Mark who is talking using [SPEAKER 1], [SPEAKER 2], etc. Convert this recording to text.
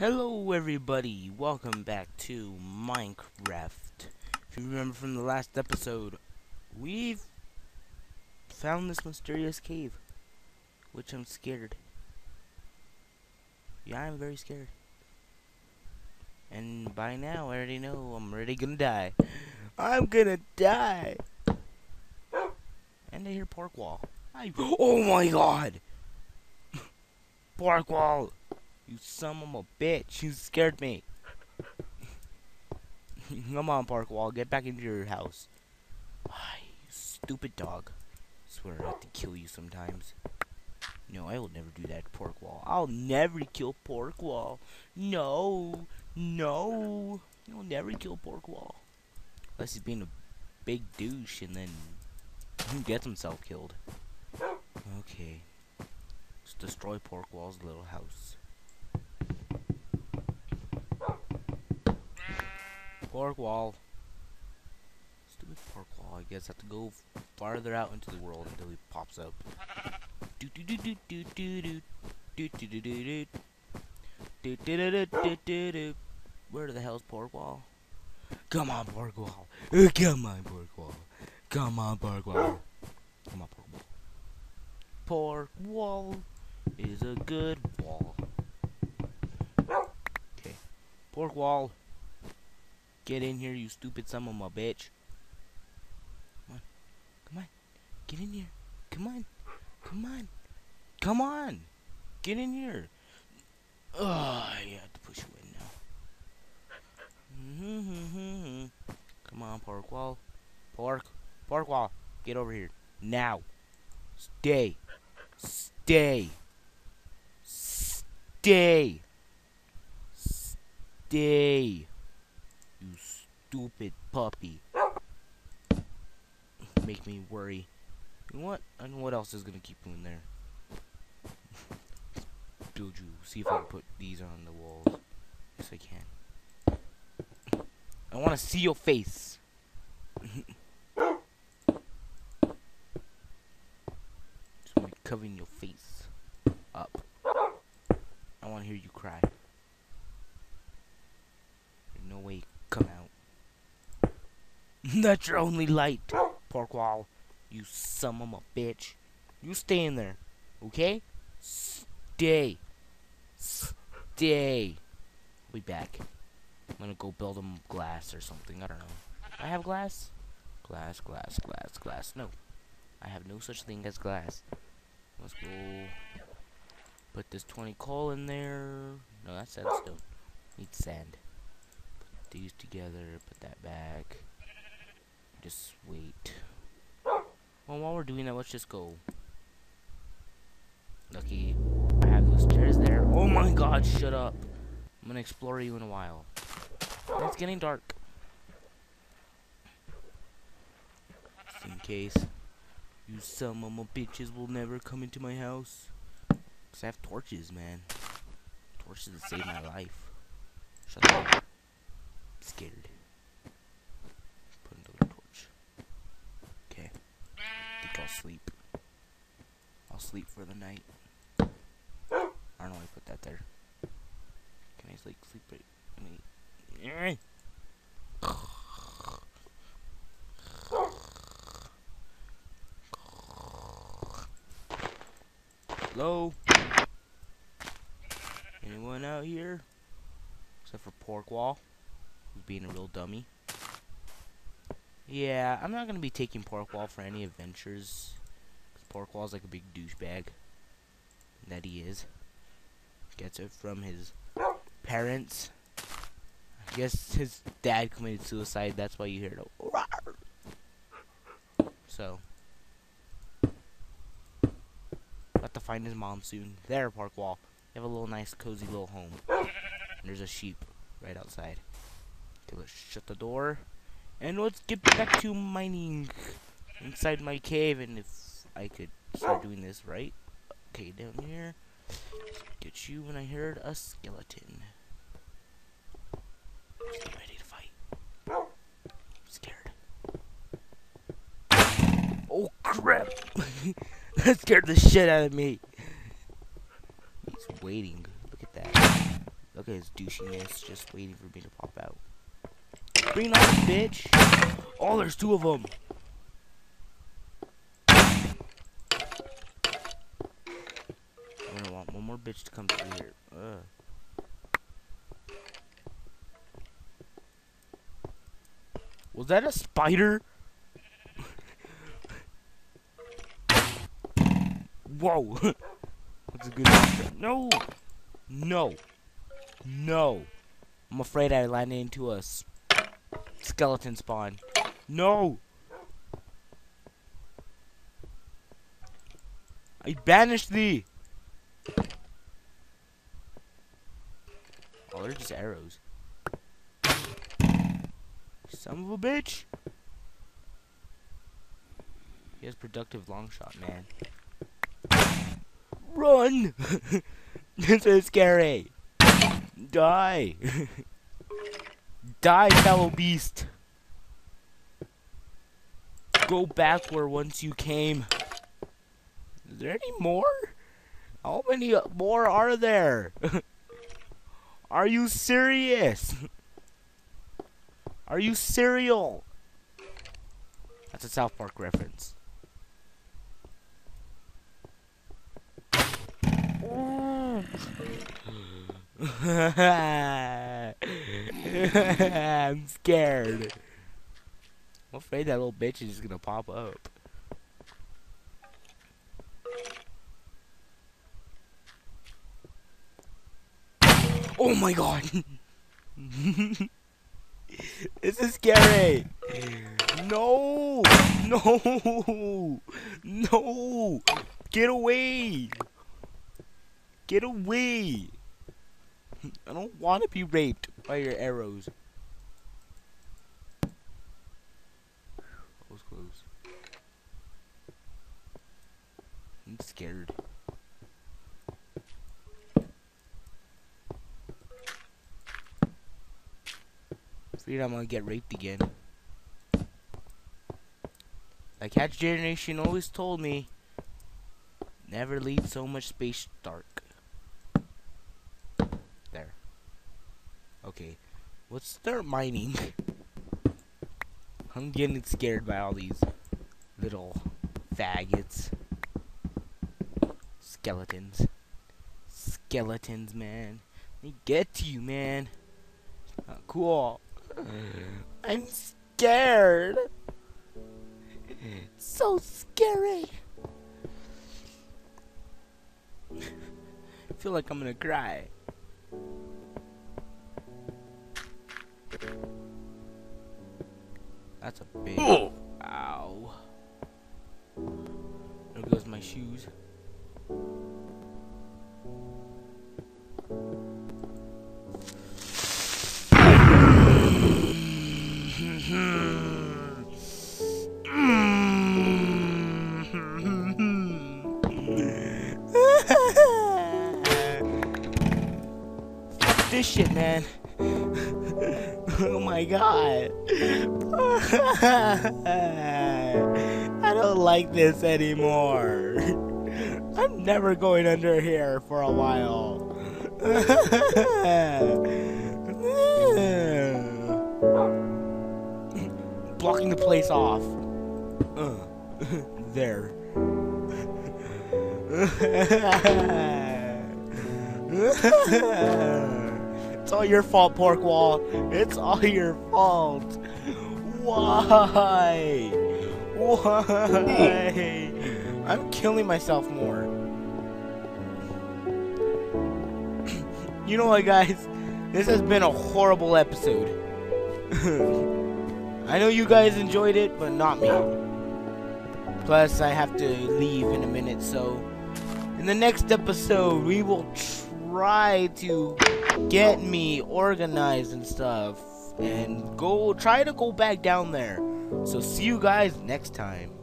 [SPEAKER 1] Hello everybody, welcome back to Minecraft. If you remember from the last episode, we've found this mysterious cave, which I'm scared. Yeah, I'm very scared. And by now, I already know I'm already gonna die. I'm gonna die! And I hear pork wall. I, oh my god! pork wall! You son of a bitch. You scared me. Come on, Porkwall. Get back into your house. Why, you stupid dog. I swear I have to kill you sometimes. No, I will never do that, Porkwall. I'll never kill Porkwall. No. No. You'll never kill Porkwall. Unless he's being a big douche and then he gets himself killed. Okay. Let's destroy Porkwall's little house. Pork wall. Stupid pork wall. I guess I have to go farther out into the world until he pops up. Where the hell's pork wall? Come on, pork wall. Come on, pork wall. Come on, pork wall. Come on, pork wall. Pork wall is a good wall. Okay. Pork wall. Get in here, you stupid son of a bitch. Come on. Come on. Get in here. Come on. Come on. Come on. Get in here. Ugh, I have to push you in now. Mm-hmm. Come on, pork wall. Pork. Pork wall. Get over here. Now. Stay. Stay. Stay. Stay stupid puppy. Make me worry. What? And what else is gonna keep you in there. Build you. See if I can put these on the walls. Yes, I can. I want to see your face. Just covering your face up. I want to hear you cry. There's no way come out. That's your only light, Porkwall. You son of a bitch. You stay in there, okay? Stay. Stay. I'll be back. I'm gonna go build them glass or something. I don't know. I have glass? Glass, glass, glass, glass. No. I have no such thing as glass. Let's go put this 20 coal in there. No, that's sandstone. Need sand. Put these together, put that back. Just wait. Well, while we're doing that, let's just go. Lucky, I have those stairs there. Oh my god, shut up. I'm gonna explore you in a while. It's getting dark. Just in case. You some of my bitches will never come into my house. Cause I have torches, man. Torches that save my life. Shut up. I'm scared. Sleep. I'll sleep for the night. I don't know why I put that there. Can I like sleep right? I mean, Hello? Anyone out here? Except for Porkwall, who's being a real dummy. Yeah, I'm not gonna be taking Porkwall for any adventures. Cause Porkwall's like a big douchebag. That he is. Gets it from his parents. I guess his dad committed suicide, that's why you hear the So Have to find his mom soon. There, Porkwall. You have a little nice cozy little home. And there's a sheep right outside. Okay, let's shut the door. And let's get back to mining inside my cave. And if I could start oh. doing this right. Okay, down here. Get you when I heard a skeleton. Get ready to fight. I'm scared. Oh crap! that scared the shit out of me. He's waiting. Look at that. Look at his douchiness just waiting for me to. Bring on, bitch! Oh, there's two of them! I'm gonna want one more bitch to come through here. Ugh. Was that a spider? Whoa! That's a good. No! No! No! I'm afraid I landed into a skeleton spawn. No! I banished thee! Oh, they're just arrows. Son of a bitch! He has productive long shot, man. Run! this is scary! Die! Die, fellow beast! Go back where once you came. Is there any more? How many more are there? are you serious? Are you serial? That's a South Park reference. Mm. I'm scared. I'm afraid that little bitch is gonna pop up. Oh my god! this is scary! No! No! No! Get away! Get away! I don't want to be raped by your arrows. That was close. I'm scared. I'm gonna get raped again. Like Hatch Generation always told me, never leave so much space dark. There. Okay, let's start mining. I'm getting scared by all these little faggots. Skeletons. Skeletons, man. They get to you, man. Uh, cool. I'm scared. So scary. I feel like I'm gonna cry. That's a big. Ow. There goes my shoes. This shit, man. oh my god. I don't like this anymore. I'm never going under here for a while. Blocking the place off. Uh, there. It's all your fault, pork wall. It's all your fault. Why? Why? I'm killing myself more. you know what, guys? This has been a horrible episode. I know you guys enjoyed it, but not me. Plus, I have to leave in a minute, so in the next episode, we will try to get me organized and stuff and go try to go back down there. So see you guys next time.